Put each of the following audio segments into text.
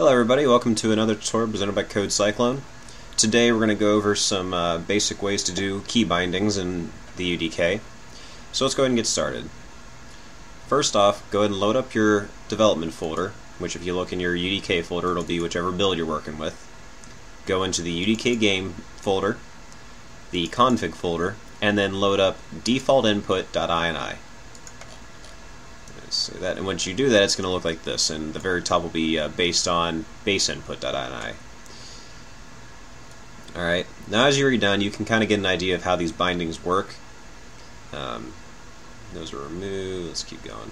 Hello everybody, welcome to another tutorial presented by Code Cyclone. Today we're going to go over some uh, basic ways to do key bindings in the UDK. So let's go ahead and get started. First off, go ahead and load up your development folder, which if you look in your UDK folder it'll be whichever build you're working with. Go into the UDK game folder, the config folder, and then load up defaultinput.ini see that. And once you do that, it's going to look like this. And the very top will be uh, based on base input.ini. Alright, now as you're done, you can kind of get an idea of how these bindings work. Um, those are removed. Let's keep going.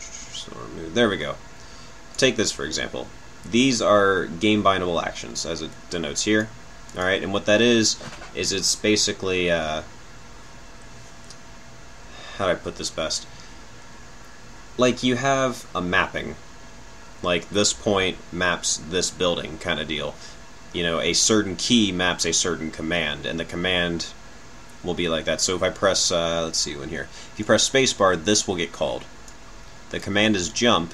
So remove. There we go. Take this for example. These are game bindable actions, as it denotes here. Alright, and what that is, is it's basically, uh, how do I put this best? Like you have a mapping. Like this point maps this building kind of deal. You know a certain key maps a certain command and the command will be like that. So if I press uh, let's see when here. If you press spacebar this will get called. The command is jump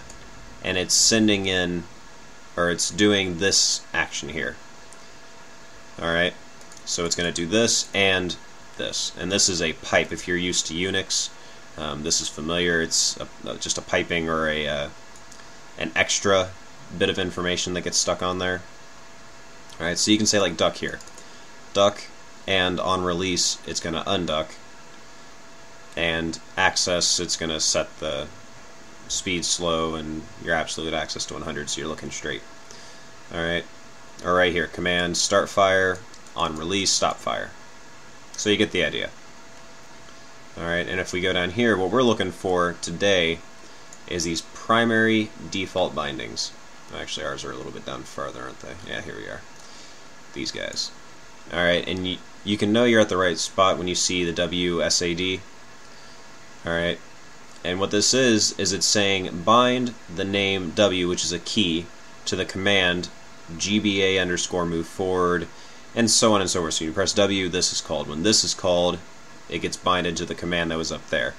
and it's sending in or it's doing this action here. Alright? So it's going to do this and this. And this is a pipe if you're used to Unix um, this is familiar. It's a, just a piping or a uh, an extra bit of information that gets stuck on there. Alright, so you can say like duck here. Duck, and on release, it's going to unduck. And axis, it's going to set the speed slow and your absolute axis to 100, so you're looking straight. Alright, or right here, command start fire, on release, stop fire. So you get the idea. Alright, and if we go down here, what we're looking for today is these primary default bindings. Actually, ours are a little bit down farther, aren't they? Yeah, here we are. These guys. Alright, and you, you can know you're at the right spot when you see the WSAD. Alright, and what this is, is it's saying bind the name W, which is a key, to the command GBA underscore move forward, and so on and so forth. So you press W, this is called. When this is called, it gets binded to the command that was up there.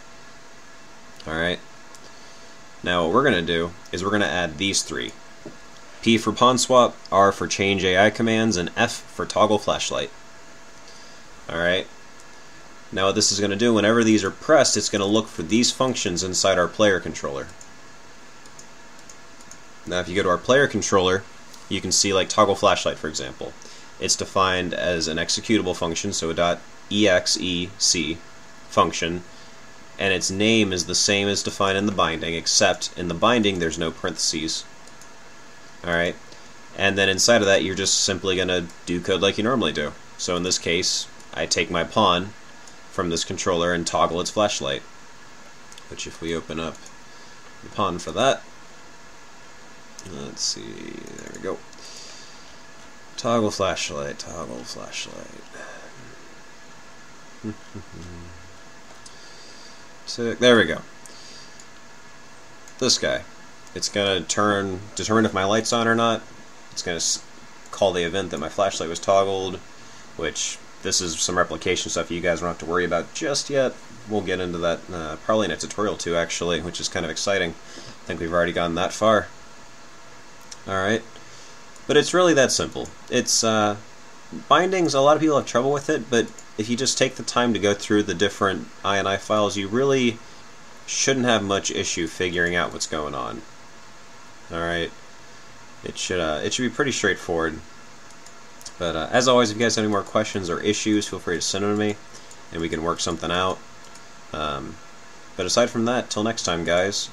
Alright. Now what we're going to do is we're going to add these three. P for pawn swap, R for change AI commands, and F for toggle flashlight. Alright. Now what this is going to do, whenever these are pressed, it's going to look for these functions inside our player controller. Now if you go to our player controller, you can see like toggle flashlight for example. It's defined as an executable function, so a dot exec function, and its name is the same as defined in the binding, except in the binding there's no parentheses. Alright, and then inside of that you're just simply to do code like you normally do. So in this case, I take my pawn from this controller and toggle its flashlight. Which if we open up the pawn for that, let's see, there we go. Toggle flashlight, toggle flashlight. So there we go. This guy. It's going to turn, determine if my light's on or not. It's going to call the event that my flashlight was toggled, which this is some replication stuff you guys don't have to worry about just yet. We'll get into that uh, probably in a tutorial too, actually, which is kind of exciting. I think we've already gone that far. Alright. But it's really that simple. It's, uh, bindings, a lot of people have trouble with it, but if you just take the time to go through the different INI files, you really shouldn't have much issue figuring out what's going on. Alright. It should uh, it should be pretty straightforward. But uh, as always, if you guys have any more questions or issues, feel free to send them to me, and we can work something out. Um, but aside from that, till next time, guys,